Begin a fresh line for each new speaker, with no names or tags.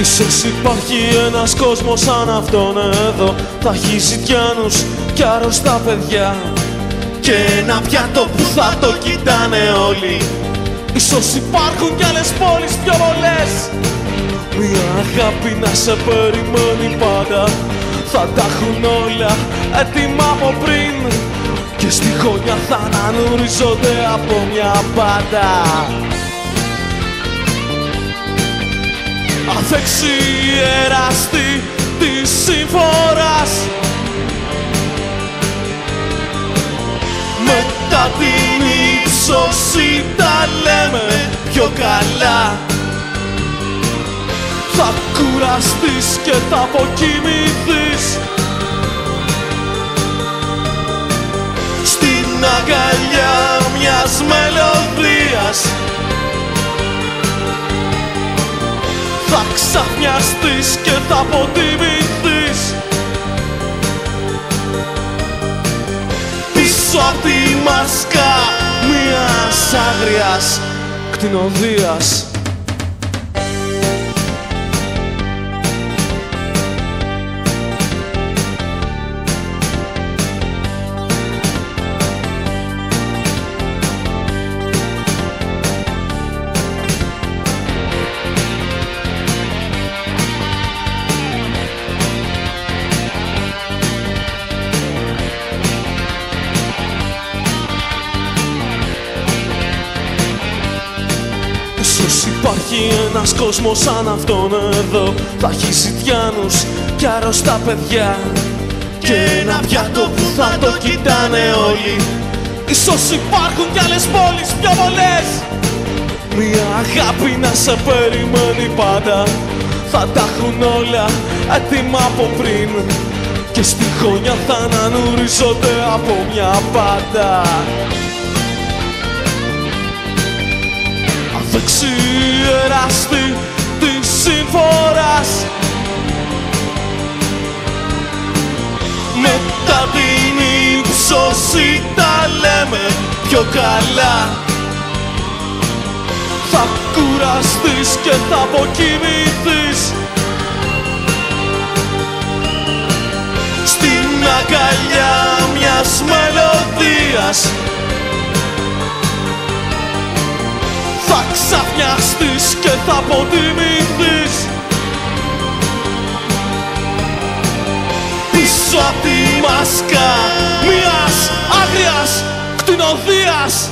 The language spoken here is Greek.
Ίσως υπάρχει ένας κόσμος σαν αυτόν εδώ. Θα έχει ζητιάνους κι άρρωστα παιδιά. Και ένα πιάτο που θα το κοιτάνε όλοι. Ίσως υπάρχουν κι άλλες πόλεις πιο πολλές. Μια αγάπη να σε περιμένει πάντα. Θα τα έχουν όλα έτοιμα από πριν. Και στη γωνιά θα ανανουρίζονται από μια πάντα Αφεξιεραστή της συμφοράς. Μετά την ύψωση τα λέμε πιο καλά. Θα κουραστείς και θα αποκοιμηθείς. Στην αγκαλιά μιας μελωδίας Θα ξαφνιαστείς και θα αποτιμηθείς Πίσω απ' τη μάσκα μιας άγριας κτηνοδίας υπάρχει ένας κόσμος σαν αυτόν εδώ. Θα έχει ζητιάνους κι άρρωστα παιδιά Και ένα πιάτο που θα το κοιτάνε όλοι. Ίσως υπάρχουν κι άλλες πόλεις πιο πολλές. Μια αγάπη να σε περιμένει πάντα. Θα τα έχουν όλα έτοιμα από πριν. Και στη γωνιά θα ανανουρίζονται από μια πάντα Αφεξιεραστή της συμφοράς. Μετά την ύψωση τα λέμε πιο καλά. Θα κουραστείς και θα αποκοιμηθείς. Στην αγκαλιά μιας μελωδίας ξαφνιαστείς και θα αποτιμηθείς Πίσω απ' τη μάσκα μιας άγριας κτηνοδίας